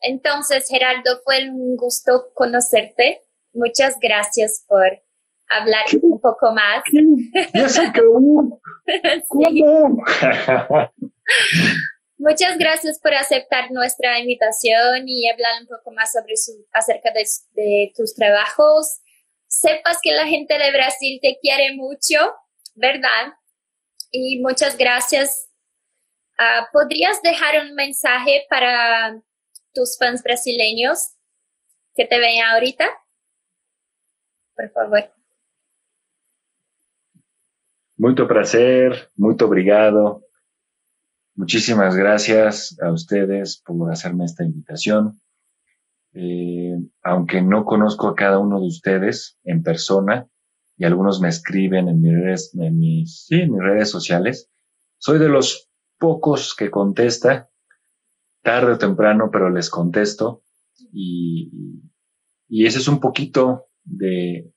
entonces, Geraldo, fue un gusto conocerte. Muchas gracias por hablar un poco más. Ya se acabó. Muchas gracias por aceptar nuestra invitación y hablar un poco más sobre su, acerca de, tus trabajos. Sepas que la gente de Brasil te quiere mucho, ¿verdad? Y muchas gracias. Ah, ¿Podrías dejar un mensaje para tus fans brasileños que te ven ahorita? Por favor. Muito prazer, muito obrigado. Muchísimas gracias a ustedes por hacerme esta invitación. Eh, aunque no conozco a cada uno de ustedes en persona y algunos me escriben en mis en mis redes sociales, soy de los pocos que contesta, tarde o temprano, pero les contesto y, y ese es un poquito de,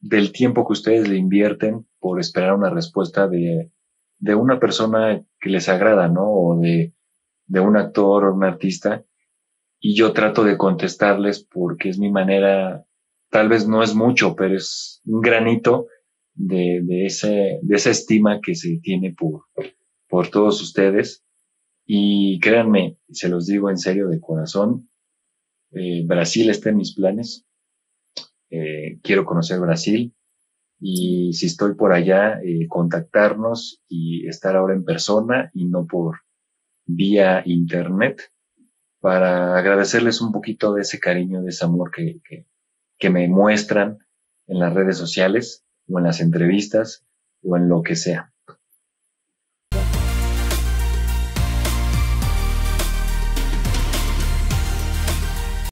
del tiempo que ustedes le invierten por esperar una respuesta de, de una persona que les agrada, ¿no? O de, de un actor o un artista. Y yo trato de contestarles porque es mi manera, tal vez no es mucho, pero es un granito de, de, ese, de esa estima que se tiene por, por todos ustedes. Y créanme, se los digo en serio de corazón, eh, Brasil está en mis planes. Eh, quiero conocer Brasil y si estoy por allá, eh, contactarnos y estar ahora en persona y no por vía internet para agradecerles un poquito de ese cariño, de ese amor que, que, que me muestran en las redes sociales o en las entrevistas o en lo que sea.